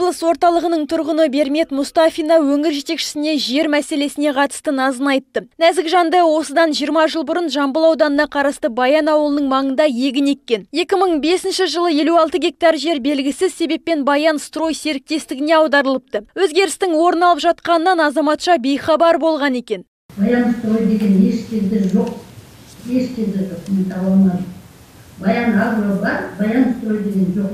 Облыс орталығының тұрғыны Бермет Мұстафина өңір жетекшісіне жер мәселесіне қатысты назын айтты. Нәзік жанды осыдан 20 жыл бұрын Жамбыл ауданына қарасты Баян ауылының маңында егін еккен. 2005 жылы 56 гектар жер белгісіз себеппен Баян строй серіктестігіне аударылыпты. Өзгерістің орын алып жатқанынан азаматша бейхабар болған екен. Баян строй деген ешкезде жоқ. Мен таба алмадым. Баян агро бар, Баян строй деген жоқ.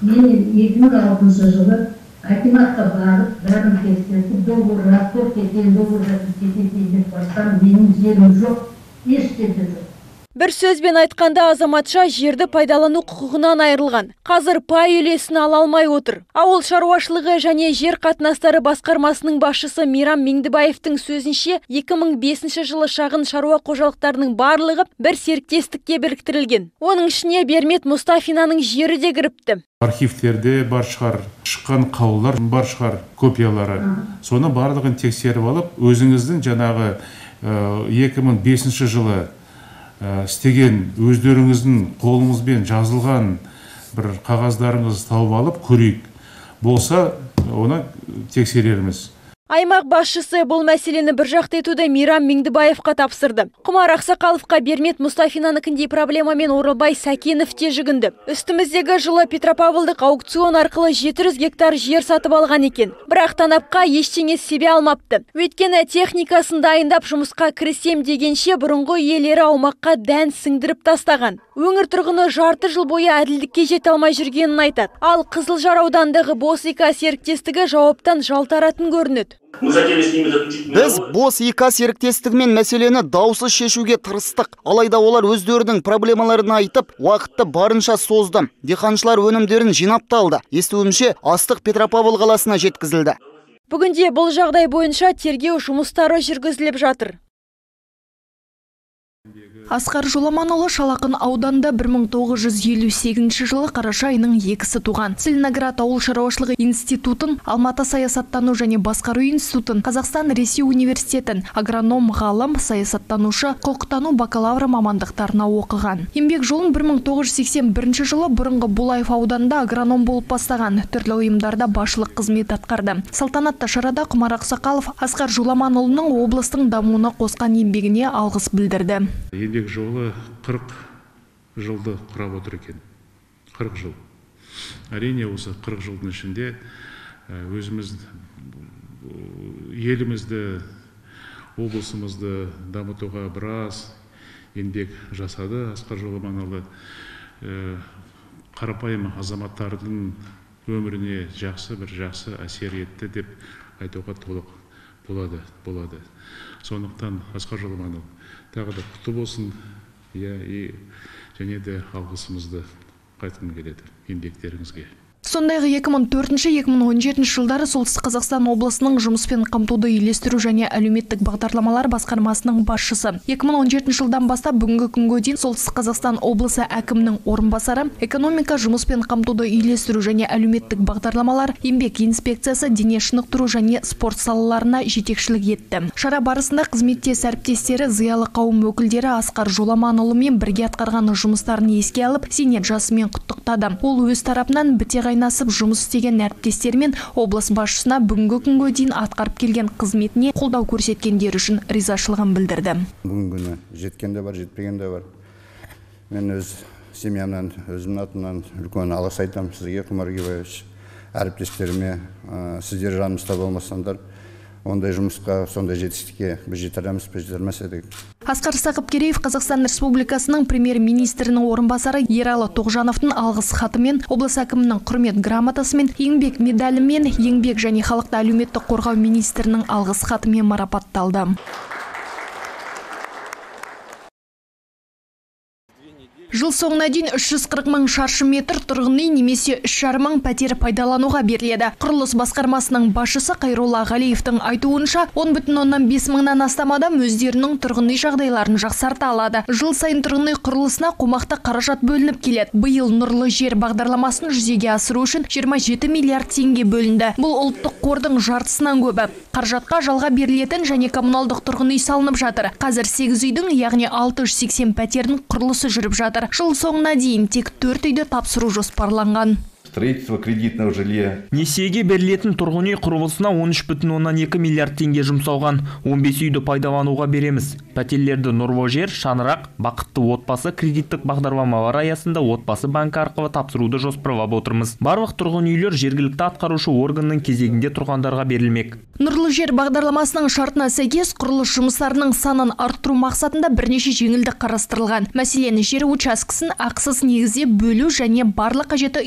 Мен екі мың алтыншы жылы акиматқа барып бәрін тексертіп договор расход кеткен договор кететін деп барсам менің жерім жоқ. Еш жерде жоқ. Бір сөзбен айтқанда азаматша жерді пайдалану құқығынан айырылған. Қазір пай үлесін ала алмай отыр. Ауыл шаруашылығы және жер қатынастары басқармасының басшысы Мирам Меңдібаевтың сөзінше 2005 жылы шағын шаруа қожалықтарының барлығы бір серіктестікке біріктірілген. Оның ішіне Бермет Мұстафинаның жері де кіріпті. архивтерде бар шығар шыққан қаулылар бар шығар копиялары соны барлығын тексеріп алып өзіңіздің жаңағы 2005 жылы істеген өздеріңіздің қолыңызбен жазылған бір қағаздарыңызды тауып алып көрейік. Болса оны тексерерміз. Аймақ басшысы бұл мәселені бір жақты етуді Мирам Меңдібаевқа тапсырды. Құмар Ақсақаловқа Бермет Мұстафинаныкіндей проблемамен Оралбай Сәкенов те жүгінді. Үстіміздегі жылы Петропавлдық аукцион арқылы 700 гектар жер сатып алған екен. Бірақ танапқа ештеңе себе алмапты. Өйткені техникасын дайындап жұмысқа кірісем дегенше бұрынғы иелері аумаққа дән сіңдіріп тастаған. Өңір тұрғыны жарты жыл бойы әділдікке жете алмай жүргенін айтады. Ал Қызылжар аудандағы Босика серіктестігі жауаптан жалтаратын көрінеді. Біз бос ик серіктестігімен мәселені даусыз шешуге тырыстық. Алайда олар өздерінің проблемаларын айтып уақытты барынша созды. Диқаншылар өнімдерін жинап та алды. Естуімше астық петропавл қаласына жеткізілді. Бүгінде бұл жағдай бойынша тергеу жұмыстары жүргізіліп жатыр. Асқар Жоламанұлы Шалақын ауданда 1958 жылы қараша айының екісі туған. Целиноград ауыл шаруашылығы институтын, Алматы саясаттану және басқару институтын, Қазақстан Ресей университетін, агроном ғалым, саясаттанушы, құқықтану бакалавры мамандықтарына оқыған. Еңбек жолын 1981 жылы бұрынғы Булаев ауданында агроном болып бастаған, түрлі ұйымдарда басшылық қызмет атқарды. Салтанатты шарада Құмар Ақсақалов Асқар Жоламанұлының облыстың дамуына қосқан еңбегіне алғыс білдірді еңбек жолы 40 жылды құрап отыр екен. 40 жыл. Әрине осы 40 жылдың ішінде өзіміз елімізді облысымызды дамытуға біраз еңбек жасады. Асқар жоламанұлы қарапайым азаматтардың өміріне жақсы бір жақсы әсер етті деп айтуға толық болады болады. Сондықтан асқар жоламанұлы тағы да құтты болсын. Иә и және де алғысымызды айтқым келеді еңбектеріңізге. Сондай-ақ 2004-2017 жылдары Солтүстік Қазақстан облысының жұмыспен қамтуды үйлестіру және әлеуметтік бағдарламалар басқармасының басшысы. 2017 жылдан бастап бүгінгі күнге дейін Солтүстік Қазақстан облысы әкімінің орынбасары, экономика жұмыспен қамтуды үйлестіру және әлеуметтік бағдарламалар, еңбек инспекциясы, дене шынықтыру және спорт салаларына жетекшілік етті. Шара барысында қызметтес әріптестері зиялы қауым өкілдері Асқар Жоламанұлымен бірге атқарған жұмыстарын еске алып, зейнет жасымен. Ол өз тарапынан біте қайнасып жұмыс істеген әріптестермен облыс басшысына бүгінгі күнге дейін атқарып келген қызметіне қолдау көрсеткендері үшін ризашылығын білдірді. Бүгінгі күні жеткен де бар жетпеген де бар. Мен өз семьямнан өзімнің атымнан үлкен алғыс айтамын сізге құмар әріптестеріме сіздер жанымызда болмасаңдар ондай жұмысқа сондай жетістікке біз ба жете алмас едік асқар сақыпкереев қазақстан республикасының премьер министрінің орынбасары ералы тоғжановтың алғыс хатымен облыс әкімінің құрмет грамотасымен еңбек медалімен еңбек және халықты әлеуметтік қорғау министрінің алғыс хатымен марапатталды. Жыл соңына дейін 340 мың шаршы метр тұрғын үй немесе 3,5 мың пәтер пайдалануға беріледі. Құрылыс басқармасының басшысы Қайролла Ғалиевтің айтуынша 10,5 мыңнан астам адам өздерінің тұрғын үй жағдайларын жақсарта алады. Жыл сайын тұрғын үй құрылысына қомақты қаражат бөлініп келеді. Биыл нұрлы жер бағдарламасын жүзеге асыру үшін 27 миллиард теңге бөлінді. Бұл ұлттық қордың жартысынан көбі. Қаржатқа жалға берілетін және коммуналдық тұрғын үй салынып жатыр. Қазір 8 үйдің, яғни 680 пәтердің құрылысы жүріп жатыр жыл соңына дейін тек төрт үйді тапсыру жоспарланған. Строительство кредитного жилья. Несиеге берілетін тұрғын үй құрылысына 13,2 миллиард теңге жұмсалған. 15 үйді пайдалануға береміз. Пәтерлерді Нұрлы жер, Шанырақ, Бақытты отбасы кредиттік бағдарламалар аясында отбасы банкі арқылы тапсыруды жоспарлап отырмыз. Барлық тұрғын үйлер жергілікті атқарушы органның кезегінде тұрғандарға берілмек. Нұрлы жер бағдарламасының шартына сәйкес құрылыс жұмыстарының санын арттыру мақсатында бірнеше жеңілдік қарастырылған. Мәселен, жер учаскесін ақысыз негізде бөлу және барлық қажетті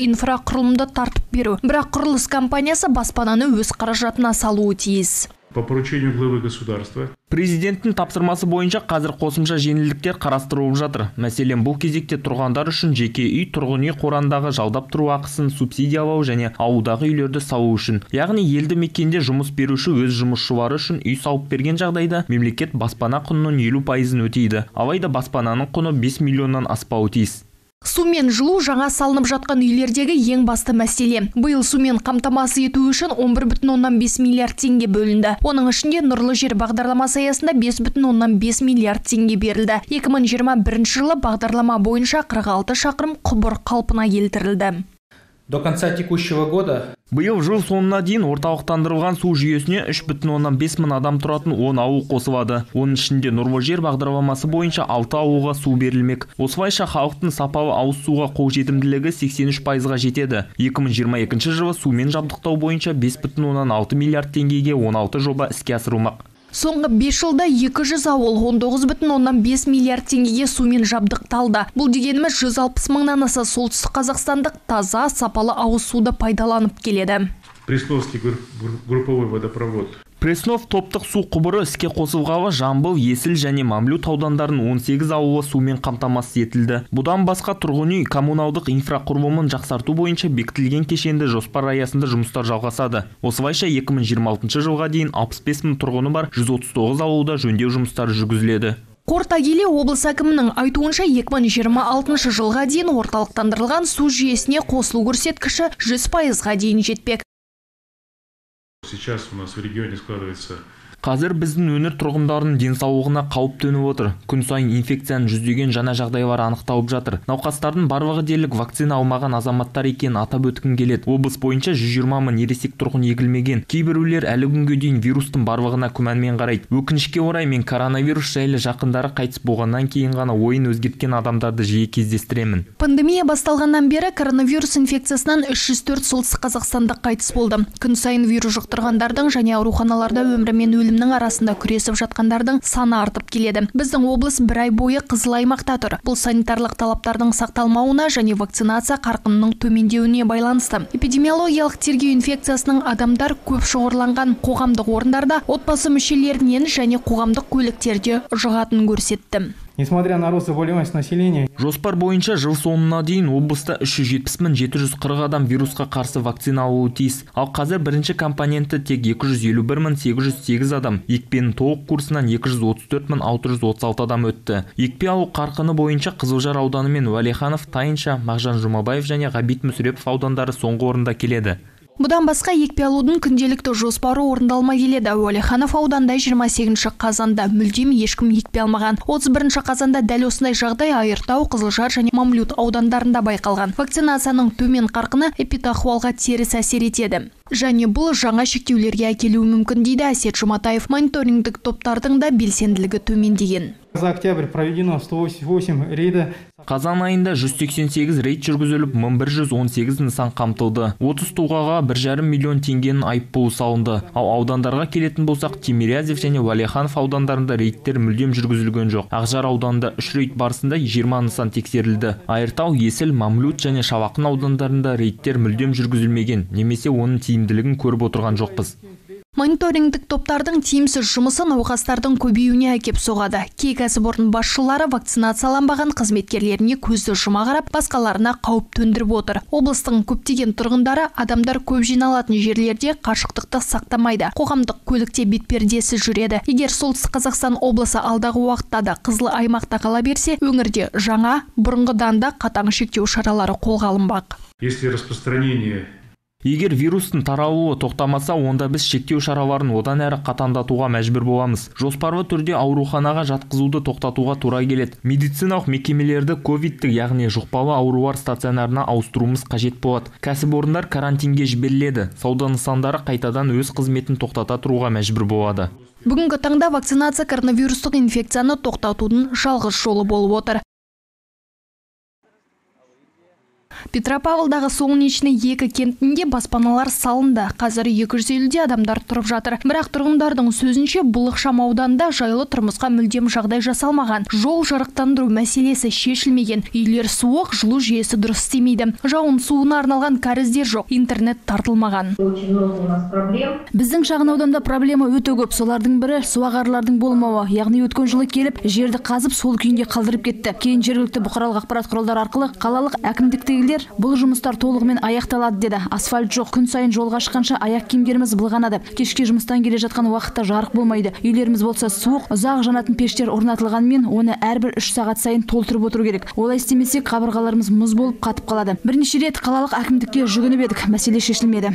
инфрақұрылымды тартып беру. Бірақ құрылыс компаниясы баспананы өз қаражатына салуы тиіс. По поручению главы государства президенттің тапсырмасы бойынша қазір қосымша жеңілдіктер қарастырылып жатыр. Мәселен бұл кезекте тұрғандар үшін жеке үй тұрғын үй қорандағы жалдап тұру ақысын субсидиялау және ауылдағы үйлерді салу үшін яғни елді мекенде жұмыс беруші өз жұмысшылары үшін үй салып берген жағдайда мемлекет баспана құнының елу пайызын өтейді. Алайда баспананың құны 5 миллионнан аспауы тиіс. Сумен жылу жаңа салынып жатқан үйлердегі ең басты мәселе. Биыл сумен қамтамасыз ету үшін 11,5 миллиард теңге бөлінді. Оның ішінде нұрлы жер бағдарламасы аясында 5,5 миллиард теңге берілді. 2021 жылы бағдарлама бойынша 46 шақырым құбыр қалпына келтірілді. До конца текущего года Биыл жыл соңына дейін орталықтандырылған су жүйесіне 3,5 мың адам тұратын 10 ауыл қосылады. Оның ішінде нұрлы жер бағдарламасы бойынша 6 ауылға су берілмек. Осылайша халықтың сапалы ауыз суға қолжетімділігі 83 пайызға жетеді. 2022 жылы сумен жабдықтау бойынша 5,6 миллиард теңгеге 16 жоба іске асырылмақ. Соңғы 5 жылда 200 ауыл 19,5 миллиард теңгеге сумен жабдықталды. Бұл дегеніміз 160 мыңнан аса солтүстік қазақстандық таза сапалы ауыз суды пайдаланып келеді. Пресновский групповой водопровод преснов топтық су құбыры іске қосылғалы жамбыл есіл және мамлют аудандарының 18 ауылы сумен қамтамасыз етілді. Бұдан басқа тұрғын үй коммуналдық инфрақұрылымын жақсарту бойынша бекітілген кешенді жоспар аясында жұмыстар жалғасады. Осылайша 2026 жылға дейін 65 мың тұрғыны бар 139 ауылда жөндеу жұмыстары жүргізіледі. Қорта келе облыс әкімінің айтуынша 2026 жылға дейін орталықтандырылған су жүйесіне қосылу көрсеткіші 100 пайызға дейін жетпек. Сейчас у нас в регионе складывается қазір біздің өңір тұрғындарының денсаулығына қауіп төніп отыр. Күн сайын инфекцияның жүздеген жаңа жағдайлар анықталып жатыр. Науқастардың барлығы дерлік вакцина алмаған азаматтар екенін атап өткім келеді. Облыс бойынша 120 мың ересек тұрғын егілмеген. Кейбіреулер әлі күнге дейін вирустың барлығына күмәнмен қарайды. Өкінішке орай мен коронавирус жайлы жақындары қайтыс болғаннан кейін ғана ойын өзгерткен адамдарды жиі кездестіремін. Пандемия басталғаннан бері коронавирус инфекциясынан 304 солтүстік қазақстандық қайтыс болды. Күн сайын вирус жұқтырғандардың және ауруханаларда өмірі мен өлім арасында күресіп жатқандардың саны артып келеді. Біздің облыс бір ай бойы қызыл аймақта тұр. Бұл санитарлық талаптардың сақталмауына және вакцинация қарқынының төмендеуіне байланысты. Эпидемиологиялық тергеу инфекциясының адамдар көп шоғырланған қоғамдық орындарда отбасы мүшелерінен және қоғамдық көліктерде жұғатынын көрсетті. Несмотря на рост заболеваемости населения, жоспар бойынша жыл соңына дейін облыста 370 мың 740 адам вирусқа қарсы вакцина алуы тиіс. Ал қазір бірінші компоненті тек 251 мың 808 адам, екпенің толық курсынан 234 мың 636 адам өтті. Екпе алу қарқыны бойынша Қызылжар ауданы мен Уәлиханов, Тайынша, Мағжан Жұмабаев және Ғабит Мүсірепов аудандары соңғы орында келеді бұдан басқа екпе алудың күнделікті жоспары орындалмай келеді. Уәлиханов ауданында 28 қазанда мүлдем ешкім екпе алмаған. 31 қазанда дәл осындай жағдай айыртау қызылжар және мамлют аудандарында байқалған. Вакцинацияның төмен қарқыны эпидахуалға теріс әсер етеді. Және бұл жаңа шектеулерге әкелуі мүмкін дейді әсет жұматаев. Мониторингтік топтардың да белсенділігі төмендеген. За октябрь проведено 188 рейда. Қазан айында 188 рейд жүргізіліп, 1118 нысан қамтылды. 30 тұлғаға 1,5 миллион теңгенің айыппұлы салынды. Ал аудандарға келетін болсақ, Тимирязев және Валиханов аудандарында рейдтер мүлдем жүргізілген жоқ. Ақжар ауданында 3 рейд барысында 20 нысан тексерілді. Айыртау, Есіл, Мамлют және Шавақын аудандарында рейдтер мүлдем жүргізілмеген, немесе оның тиімділігін көріп отырған жоқпыз мониторингтік топтардың тиімсіз жұмысы науқастардың көбеюіне әкеп соғады. Кей кәсіпорын басшылары вакцинацияланбаған қызметкерлеріне көзді жұма қарап басқаларына қауіп төндіріп отыр. Облыстың көптеген тұрғындары адамдар көп жиналатын жерлерде қашықтықты сақтамайды. Қоғамдық көлікте бетпердесіз жүреді. Егер солтүстік қазақстан облысы алдағы уақытта да қызыл аймақта қала берсе өңірде жаңа бұрынғыдан да қатаң шектеу шаралары қолға алынбақ. Если распространение егер вирустың таралуы тоқтамаса онда біз шектеу шараларын одан әрі қатаңдатуға мәжбүр боламыз. Жоспарлы түрде ауруханаға жатқызуды тоқтатуға тура келеді. Медициналық мекемелерді ковидтік яғни жұқпалы аурулар стационарына ауыстыруымыз қажет болады. Кәсіпорындар карантинге жіберіледі. Сауда нысандары қайтадан өз қызметін тоқтата тұруға мәжбүр болады. Бүгінгі таңда вакцинация коронавирустық инфекцияны тоқтатудың жалғыз жолы болып отыр. Петропавлдағы солнечный екі кентінде баспаналар салынды. Қазір 250 адамдар тұрып жатыр. Бірақ тұрғындардың сөзінше бұл ықшам ауданда жайлы тұрмысқа мүлдем жағдай жасалмаған. Жол жарықтандыру мәселесі шешілмеген. Үйлер суық жылу жүйесі дұрыс істемейді. Жауын суына арналған кәріздер жоқ. Интернет тартылмаған. Біздің шағын ауданда проблема өте көп. Солардың бірі суағарлардың болмауы. Яғни өткен жылы келіп жерді қазып сол күйінде қалдырып кетті. Кейін жергілікті бұқаралық ақпарат құралдары арқылы қалалық әкімдіктегілер бұл жұмыстар толығымен аяқталады деді. Асфальт жоқ. Күн сайын жолға шыққанша аяқ киімдеріміз былғанады. Кешке жұмыстан келе жатқан уақытта жарық болмайды. Үйлеріміз болса суық ұзақ жанатын пештер орнатылғанымен оны әрбір үш сағат сайын толтырып отыру керек. Олай істемесек қабырғаларымыз мұз болып қатып қалады. Бірнеше рет қалалық әкімдікке жүгініп едік. Мәселе шешілмеді.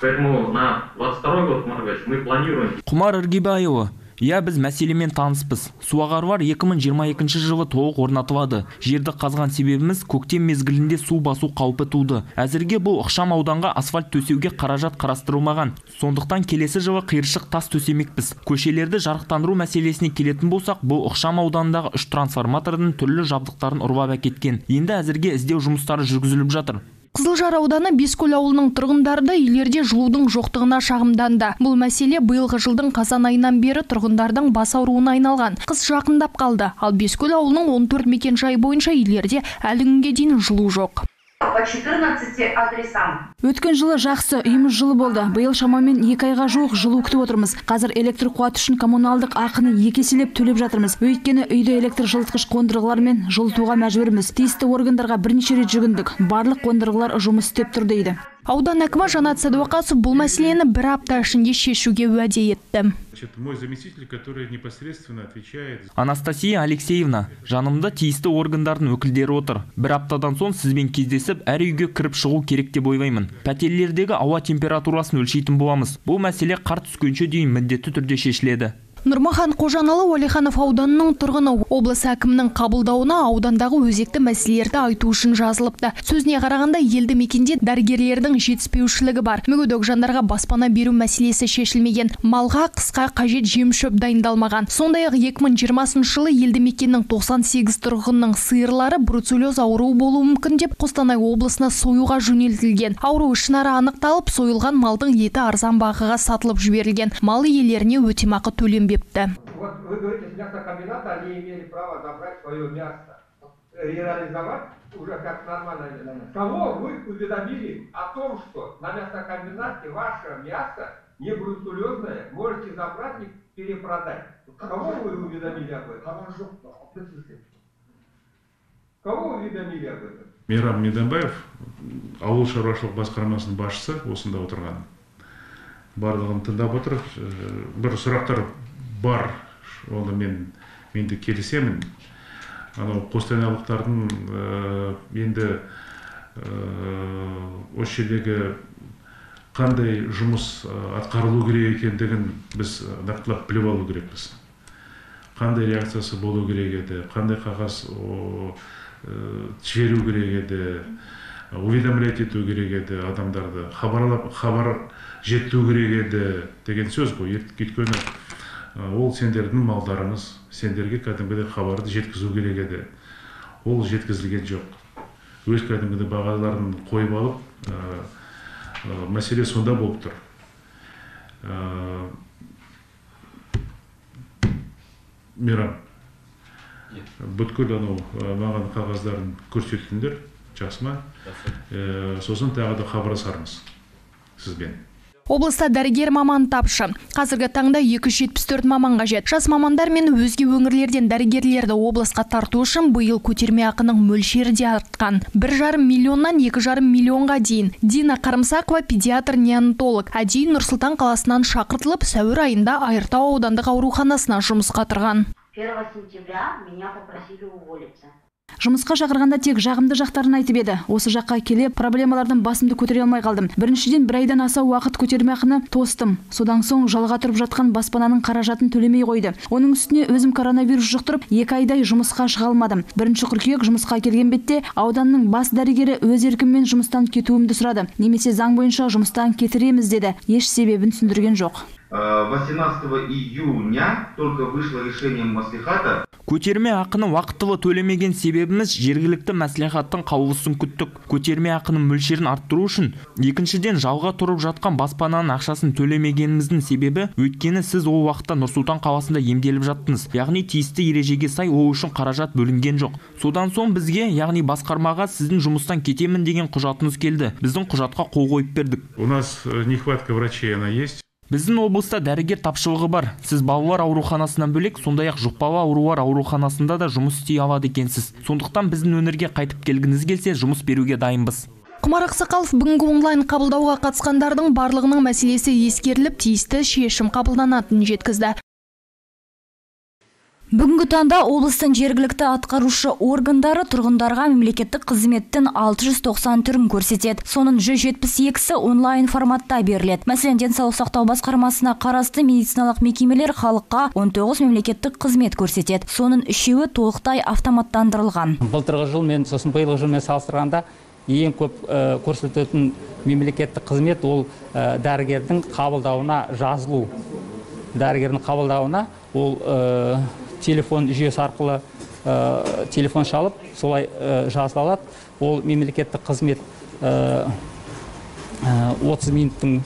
Поэтому на 22 год, мы планируем. Құмар іргебайұлы иә біз мәселемен таныспыз. Суағарлар 2022 жылы толық орнатылады. Жерді қазған себебіміз көктем мезгілінде су басу қаупі туды. Әзірге бұл ықшам ауданға асфальт төсеуге қаражат қарастырылмаған. Сондықтан келесі жылы қиыршық тас төсемекпіз. Көшелерді жарықтандыру мәселесіне келетін болсақ бұл ықшам ауданындағы үш трансформатордың түрлі жабдықтарын ұрлап әкеткен. Енді әзірге іздеу жұмыстары жүргізіліп жатыр. Қызылжар ауданы Бескөл ауылының тұрғындары да үйлерде жылудың жоқтығына шағымданды. Бұл мәселе биылғы жылдың қазан айынан бері тұрғындардың бас ауруына айналған. Қыс жақындап қалды, ал Бескөл ауылының 14 мекен жайы бойынша үйлерде әлі күнге дейін жылу жоқ по 14 адресам. Өткен жылы жақсы, үйіміз жылы болды. Биыл шамамен екі айға жуық жылу күтіп отырмыз. Қазір электр қуаты үшін коммуналдық ақыны екі еселеп төлеп жатырмыз. Өйткені үйді электр жылытқыш қондырғылармен жылытуға мәжбүрміз. Тиісті органдарға бірнеше рет жүгіндік. Барлық қондырғылар жұмыс істеп тұр дейді. Аудан әкімі Жанат Сәдуақасов бұл мәселені бір апта ішінде шешуге уәде етті. Мой заместитель, который непосредственно отвечает... Анастасия Алексеевна, жанымда тиісті органдардың өкілдері отыр. Бір аптадан соң сізбен кездесіп, әр үйге кіріп шығу керек деп ойлаймын. Пәтерлердегі ауа температурасын өлшейтін боламыз. Бұл мәселе қар түскенше дейін міндетті түрде шешіледі. Нұрмахан Қожаналы Уәлиханов ауданының тұрғыны облыс әкімінің қабылдауына аудандағы өзекті мәселелерді айту үшін жазылыпты. Сөзіне қарағанда елді мекенде дәрігерлердің жетіспеушілігі бар. Мүгедек жандарға баспана беру мәселесі шешілмеген. Малға қысқа қажет жем шөп дайындалмаған. Сондай-ақ 2020 жылы елді мекеннің 98 тұрғынның сиырлары бруцеллез ауруы болуы мүмкін деп Қостанай облысына союға жөнелтілген. Ауру ішінара анықталып, сойылған малдың еті арзан бағаға сатылып жіберілген. Мал иелеріне өтемақы төленбепті. Вот вы говорите, с мясокомбината они имели право забрать свое мясо и реализовать уже как нормально. Кого вы уведомили о том, что на мясокомбинате ваше мясо не бруцеллезное, можете забрать и перепродать? Кого вы уведомили об этом? Кого уведомили об этом? мейрам меденбаев ауыл шаруашылық басқармасының басшысы осында отырған барлығын тыңдап отыр бір сұрақтар бар. Оны мен мен де келісемін. Анау қостанайлықтардың ә, енді ә, осы жердегі қандай жұмыс атқарылу керек екендігін біз нақтылап біліп алу керекпіз. Қандай реакциясы болу керек еді қандай қағаз жіберу керек еді уведомлять ету керек еді адамдарды хабарлап хабар жеткізу керек еді деген сөз ғой. Өйткені ол сендердің малдарыңыз сендерге кәдімгідей хабарды жеткізу керек еді. Ол жеткізілген жоқ. Өз кәдімгідей бағаларын қойып алып ә, ә, мәселе сонда болып тұр. Ә, мейрам бүткіл анау маған қағаздарын көрсеттіңдер жақсы. Ма сосын тағы да хабарласармыз сізбен. Облыста дәрігер маман тапшы. Қазіргі таңда 274 маман қажет. Жас мамандар мен өзге өңірлерден дәрігерлерді облысқа тарту үшін биыл көтерме ақының мөлшері де артқан. 1,5 миллионнан 2,5 миллионға дейін. Дина Қарымсақова педиатр неонатолог. Әдейі Нұрсұлтан қаласынан шақыртылып, сәуір айында Айыртау аудандық ауруханасына жұмысқа тұрған. 1 сентября меня попросили уволиться. Жұмысқа шақырғанда тек жағымды жақтарын айтып еді. Осы жаққа келе проблемалардың басымды көтере алмай қалдым. Біріншіден бір айдан аса уақыт көтермеақыны тостым. Содан соң жалға тұрып жатқан баспананың қаражатын төлемей қойды. Оның үстіне өзім коронавирус жұқтырып екі айдай жұмысқа шыға алмадым. Бірінші қыркүйек жұмысқа келген бетте ауданның бас дәрігері өз еркіммен жұмыстан кетуімді сұрады. Немесе заң бойынша жұмыстан кетіреміз деді. Еш себебін түсіндірген жоқ. 18 июня только вышло решение маслихата. Көтерме ақыны уақытылы төлемеген себебіміз жергілікті мәслихаттың қаулысын күттік. Көтерме ақының мөлшерін арттыру үшін екіншіден жалға тұрып жатқан баспананың ақшасын төлемегеніміздің себебі өйткені сіз ол уақытта нұрсұлтан қаласында емделіп жаттыңыз. Яғни тиісті ережеге сай ол үшін қаражат бөлінген жоқ. Содан соң бізге яғни басқармаға сіздің жұмыстан кетемін деген құжатыңыз келді. Біздің құжатқа қол қойып бердік. У нас нехватка врачей она есть. Біздің облыста дәрігер тапшылығы бар. Сіз балалар ауруханасынан бөлек сондай ақ жұқпалы аурулар ауруханасында да жұмыс істей алады екенсіз. Сондықтан біздің өңірге қайтып келгіңіз келсе жұмыс беруге дайынбыз. Құмар ақсақалов бүгінгі онлайн қабылдауға қатысқандардың барлығының мәселесі ескеріліп тиісті шешім қабылданатынын жеткізді. Бүгінгі таңда облыстың жергілікті атқарушы органдары тұрғындарға мемлекеттік қызметтің 690 түрін көрсетеді. Соның 172-сі онлайн форматта беріледі. Мәселен, денсаулық сақтау басқармасына қарасты медициналық мекемелер халыққа 19 мемлекеттік қызмет көрсетеді. Соның үшеуі толықтай автоматтандырылған. Былтырғы жыл мен сосын биылғы жылмен салыстырғанда ең көп көрсететін мемлекеттік қызмет ол дәрігердің қабылдауына жазылу дәрігердің қабылдауына ол телефон жүйесі арқылы ә, телефон шалып солай ә, жазыла ол мемлекеттік қызмет ә, 30 минуттың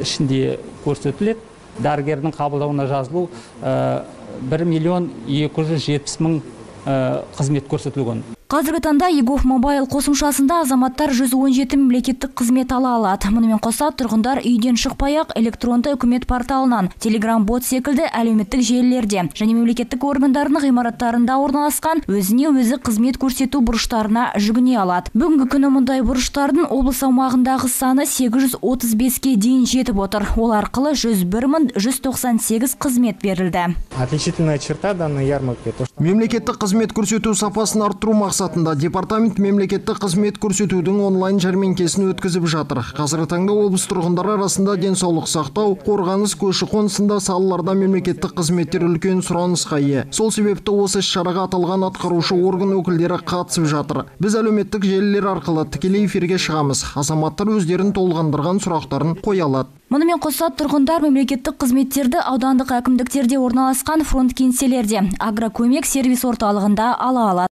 ішінде көрсетіледі. Дәрігердің қабылдауына жазылу ә, 1 миллион 270 мың қызмет көрсетілген. Қазіргі таңда егов мобайл қосымшасында азаматтар 117 мемлекеттік қызмет ала алады. Мұнымен қоса тұрғындар үйден шықпай-ақ электронды үкімет порталынан, телеграм бот секілді әлеуметтік желілерде және мемлекеттік органдардың ғимараттарында орналасқан өзіне өзі қызмет көрсету бұрыштарына жүгіне алады. Бүгінгі күні мұндай бұрыштардың облыс аумағындағы саны 835-ке дейін жетіп отыр. Ол арқылы 101 198 қызмет берілді. Отличительная черта данной ярмарки мемлекеттік қызмет көрсету сапасын арттыру мақсатында департамент мемлекеттік қызмет көрсетудің онлайн жәрмеңкесін өткізіп жатыр. Қазіргі таңда облыс тұрғындары арасында денсаулық сақтау қорғаныс көші қон сынды салаларда мемлекеттік қызметтер үлкен сұранысқа ие. Сол себепті осы іс шараға аталған атқарушы орган өкілдері қатысып жатыр. Біз әлеуметтік желілер арқылы тікелей эфирге шығамыз. Азаматтар өздерін толғандырған сұрақтарын қоя алады. Мұнымен қоса тұрғындар мемлекеттік қызметтерді аудандық әкімдіктерде орналасқан фронт кеңселерде. Агрокөмек сервис орталығында ала алады.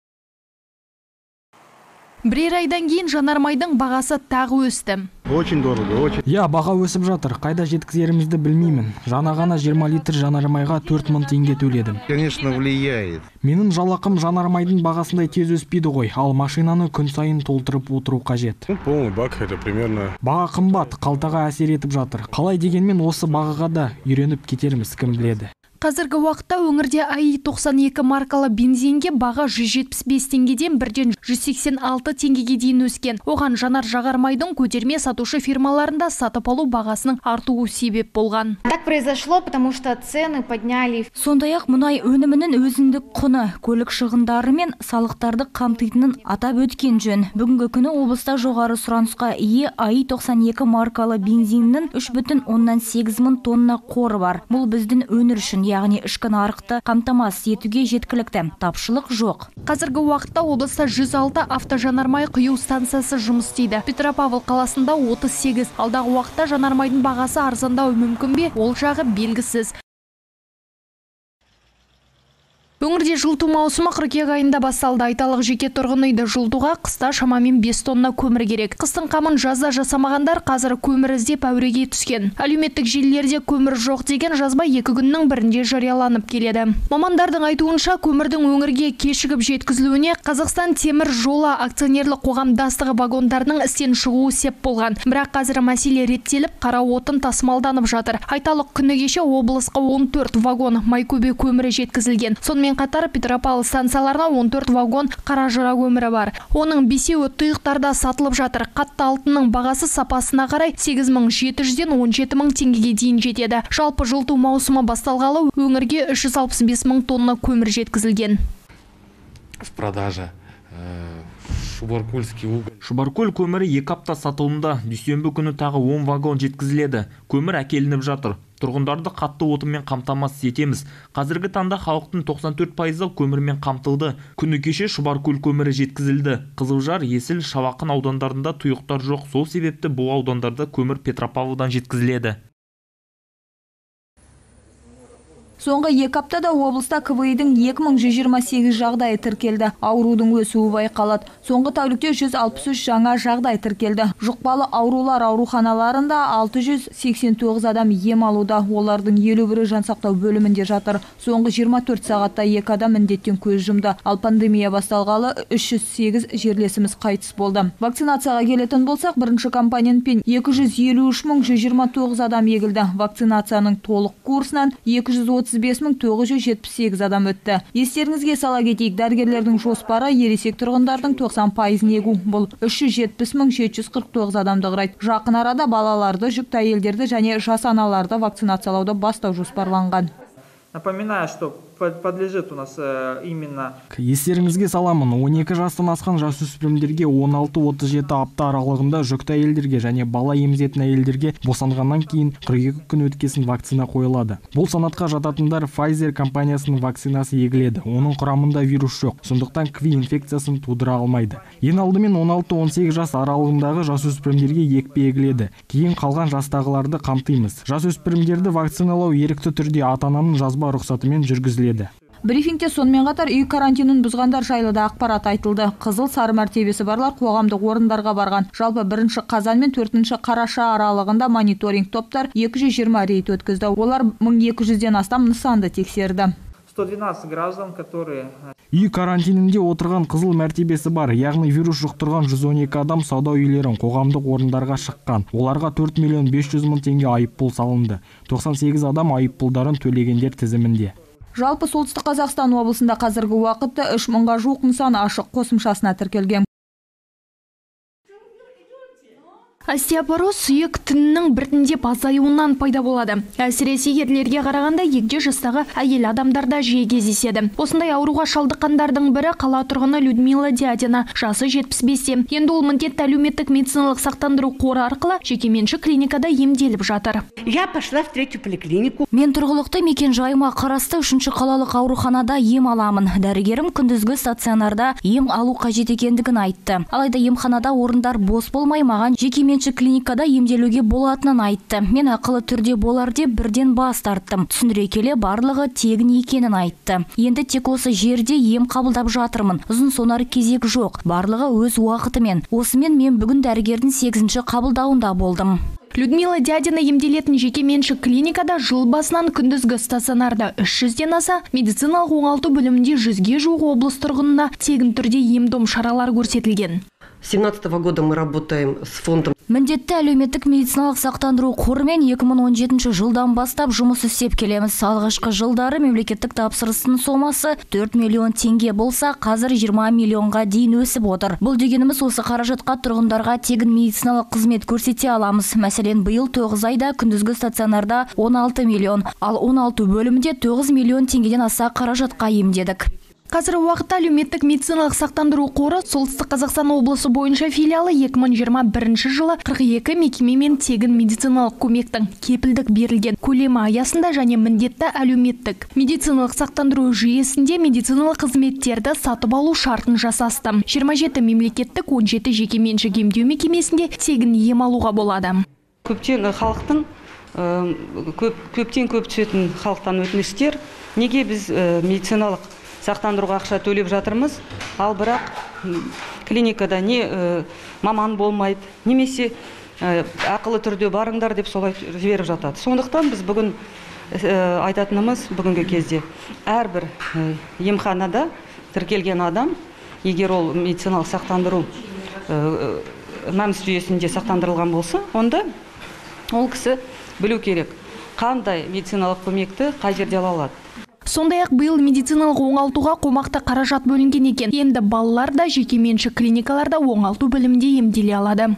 Бірер айдан кейін жанармайдың бағасы тағы өсті. Очень дорого очень. Иә баға өсіп жатыр қайда жеткізерімізді білмеймін. Жаңа ғана 20 литр жанармайға 4 мың теңге төледім. Конечно влияет. Менің жалақым жанармайдың бағасындай тез өспейді ғой ал машинаны күн сайын толтырып отыру қажет. Полный бак это примерно. Баға қымбат қалтаға әсер етіп жатыр. Қалай дегенмен осы бағаға да үйреніп кетерміз кім біледі. Қазіргі уақытта өңірде АИ 92 маркалы бензинге баға 175 теңгеден бірден 186 теңгеге дейін өскен. Оған жанар жағармайдың көтерме сатушы фирмаларында сатып алу бағасының артуы себеп болған. Так произошло, потому что цены подняли. Сондай-ақ мұнай өнімінің өзіндік құны, көлік шығындары мен салықтарды қамтитынын атап өткен жөн. Бүгінгі күні облыста жоғары сұранысқа ие АИ 92 маркалы бензиннің 3,8 мың тонна қоры бар. Бұл біздің өңір үшін яғни ішкі нарықты қамтамасыз етуге жеткілікті. Тапшылық жоқ. Қазіргі уақытта облыста 106 автожанармай құю станциясы жұмыс істейді. Петропавл қаласында 38 алдағы уақытта жанармайдың бағасы арзандауы мүмкін бе? Ол жағы белгісіз. Өңірде жылыту маусымы қыркүйек айында басталды. Айталық жеке тұрғын үйді жылытуға қыста шамамен 5 тонна көмір керек. Қыстың қамын жазда жасамағандар қазір көмір іздеп әуреге түскен. Әлеуметтік желілерде көмір жоқ деген жазба екі күннің бірінде жарияланып келеді. Мамандардың айтуынша көмірдің өңірге кешігіп жеткізілуіне қазақстан темір жолы акционерлік қоғамдастығы вагондарының істен шығуы сеп болған. Бірақ қазір мәселе реттеліп қара отын тасымалданып жатыр. Айталық күні кеше облысқа 14 вагон майкөбе көмірі жеткізілген. Сонымен сонымен қатар петропавл станцияларына 14 вагон қара жыра көмірі бар. Оның бесеуі тұйықтарда сатылып жатыр. Қатты алтынның бағасы сапасына қарай 8700-ден 17 мың теңгеге дейін жетеді. Жалпы жылыту маусымы басталғалы өңірге 365 мың тонна көмір жеткізілген. В продаже шубаркульский уголь. Шубаркөл көмірі екі апта сатылымда. Дүйсенбі күні тағы 10 вагон жеткізіледі. Көмір әкелініп жатыр. Тұрғындарды қатты отынмен қамтамасыз етеміз. Қазіргі таңда халықтың 94 пайызы көмірмен қамтылды. Күні кеше шұбаркөл көмірі жеткізілді. Қызылжар есіл шалақын аудандарында тұйықтар жоқ. Сол себепті бұл аудандарда көмір петропавлдан жеткізіледі. Соңғы екі аптада облыста КВИ-дің 2128 жағдайы тіркелді. Аурудың өсуі байқалады. Соңғы тәулікте 163 жаңа жағдай тіркелді. Жұқпалы аурулар ауруханаларында 689 адам ем алуда. Олардың 51-і жансақтау бөлімінде жатыр. Соңғы 24 сағатта екі адам індеттен көз жұмды. Ал пандемия басталғалы 308 жерлесіміз қайтыс болды. Вакцинацияға келетін болсақ, бірінші компонентпен 253 129 адам егілді. Вакцинацияның толық курсынан 230 35 адам өтті. Естеріңізге сала кетейік, дәрігерлердің жоспары ересек тұрғындардың 90 пайызын егу. Бұл 370 749 адамды құрайды. Жақын арада балаларды, жүкті әйелдерді және жас аналарды вакцинациялауды бастау жоспарланған. Напоминаю, что подлежит у нас э, именно естеріңізге саламын 12 жастан асқан жасөспірімдерге 16-37 апта аралығында жүкті әйелдерге және бала емізетін әйелдерге босанғаннан кейін 42 күн өткесін вакцина қойылады. Бұл санатқа жататындар Pfizer компаниясының вакцинасы егіледі. Оның құрамында вирус жоқ сондықтан кви инфекциясын тудыра алмайды. Ең алдымен 16-18 жас аралығындағы жасөспірімдерге екпе егіледі. Кейін қалған жастағыларды қамтимыз. Жасөспірімдерді вакциналау ерікті түрде ата ананың жазба рұқсатымен жүргізіледі. Белгіледі брифингте сонымен қатар үй карантинін бұзғандар жайлы да ақпарат айтылды. Қызыл сары мәртебесі барлар қоғамдық орындарға барған. Жалпы бірінші қазан мен төртінші қараша аралығында мониторинг топтар 220 рейд өткізді. Олар 1200-ден астам нысанды тексерді. 112 граждан, которые... Үй карантинінде отырған қызыл мәртебесі бар, яғни вирус жұқтырған 112 адам сауда үйлерін қоғамдық орындарға шыққан. Оларға 4 миллион 500 мың теңге айыппұл салынды. 98 адам айыппұлдарын төлегендер тізімінде. Жалпы солтүстік қазақстан облысында қазіргі уақытта үш мыңға жуық нысан ашық қосымшасына тіркелген. Остеопороз сүйек тінінің біртіндеп азаюынан пайда болады. Әсіресе ерлерге қарағанда егде жастағы әйел адамдарда жиі кездеседі. Осындай ауруға шалдыққандардың бірі қала тұрғыны людмила дядина жасы 75-те енді ол міндетті әлеуметтік медициналық сақтандыру қоры арқылы жекеменшік клиникада емделіп жатыр. Я пошла в третью поликлинику. Мен тұрғылықты мекен жайыма қарасты үшінші қалалық ауруханада ем аламын. Дәрігерім күндізгі стационарда ем алу қажет екендігін айтты. Алайда емханада орындар бос болмай маған жекемен жекеменшік клиникада емделуге болатынын айтты. Мен ақылы түрде болар деп бірден бас тарттым. Түсіндіре келе барлығы тегін екенін айтты. Енді тек осы жерде ем қабылдап жатырмын. Ұзын сонар кезек жоқ. Барлығы өз уақытымен. Осымен мен бүгін дәрігердің сегізінші қабылдауында болдым людмила дядина емделетін жекеменшік клиникада жыл басынан күндізгі стационарда 300-ден аса медициналық оңалту бөлімінде жүзге жуық облыс тұрғынына тегін түрде ем дом шаралар көрсетілген. 2017 года мы работаем с фондом. Міндетті әлеуметтік медициналық сақтандыру қорымен 2017 жылдан бастап жұмыс істеп келеміз. Алғашқы жылдары мемлекеттік тапсырыстың сомасы 4 миллион теңге болса қазір 20 миллионға дейін өсіп отыр. Бұл дегеніміз осы қаражатқа тұрғындарға тегін медициналық қызмет көрсете аламыз. Мәселен биыл 9 айда күндізгі стационарда 16 миллион ал 16 бөлімде 9 миллион теңгеден аса қаражатқа емдедік қазіргі уақытта әлеуметтік медициналық сақтандыру қоры солтүстік қазақстан облысы бойынша филиалы 2021 жылы 42 мекемемен тегін медициналық көмектің кепілдік берілген көлемі аясында және міндетті әлеуметтік медициналық сақтандыру жүйесінде медициналық қызметтерді сатып алу шартын жасасты. 27 мемлекеттік 17 жекеменшік емдеу мекемесінде тегін ем алуға болады. Көптен халықтың көп, көптен көп түсетін халықтан өтініштер неге біз медициналық сақтандыруға ақша төлеп жатырмыз. Ал бірақ клиникада не маман болмайды немесе ақылы түрде барыңдар деп солай жіберіп жатады. Сондықтан біз бүгін айтатынымыз бүгінгі кезде әрбір емханада тіркелген адам егер ол медициналық сақтандыру мәмс жүйесінде сақтандырылған болса онда ол кісі білу керек қандай медициналық көмекті қай жерде ала алады. Сондай ақ биыл медициналық оңалтуға қомақты қаражат бөлінген екен. Енді балалар да жекеменшік клиникаларда оңалту бөлімінде емделе алады.